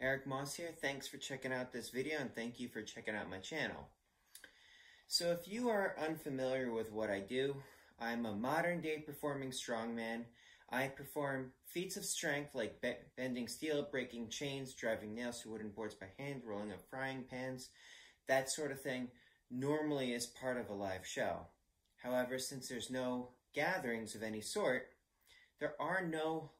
Eric Moss here. Thanks for checking out this video and thank you for checking out my channel. So if you are unfamiliar with what I do, I'm a modern day performing strongman. I perform feats of strength like be bending steel, breaking chains, driving nails through wooden boards by hand, rolling up frying pans, that sort of thing normally is part of a live show. However, since there's no gatherings of any sort, there are no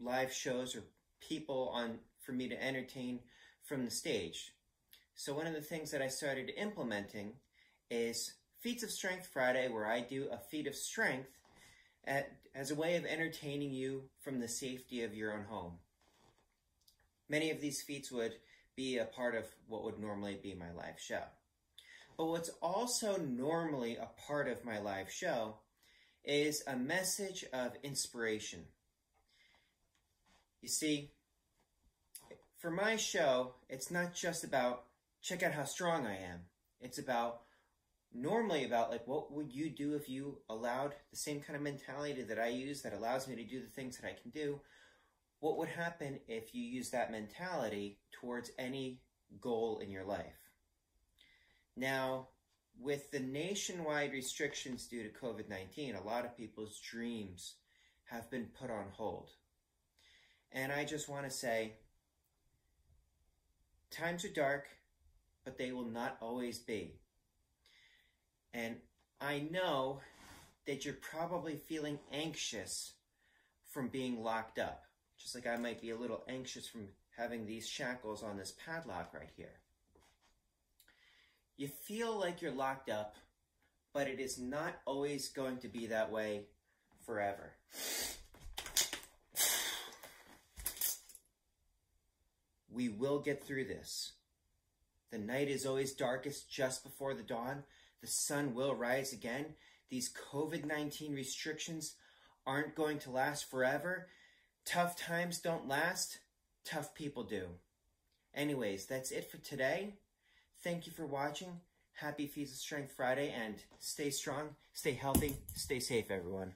live shows or people on for me to entertain from the stage. So one of the things that I started implementing is Feats of Strength Friday, where I do a feat of strength at, as a way of entertaining you from the safety of your own home. Many of these feats would be a part of what would normally be my live show. But what's also normally a part of my live show is a message of inspiration. You see, for my show, it's not just about check out how strong I am. It's about normally about like what would you do if you allowed the same kind of mentality that I use that allows me to do the things that I can do. What would happen if you use that mentality towards any goal in your life? Now, with the nationwide restrictions due to COVID 19, a lot of people's dreams have been put on hold. And I just want to say times are dark, but they will not always be. And I know that you're probably feeling anxious from being locked up, just like I might be a little anxious from having these shackles on this padlock right here. You feel like you're locked up, but it is not always going to be that way forever. We will get through this. The night is always darkest just before the dawn. The sun will rise again. These COVID 19 restrictions aren't going to last forever. Tough times don't last, tough people do. Anyways, that's it for today. Thank you for watching. Happy Feats of Strength Friday and stay strong, stay healthy, stay safe, everyone.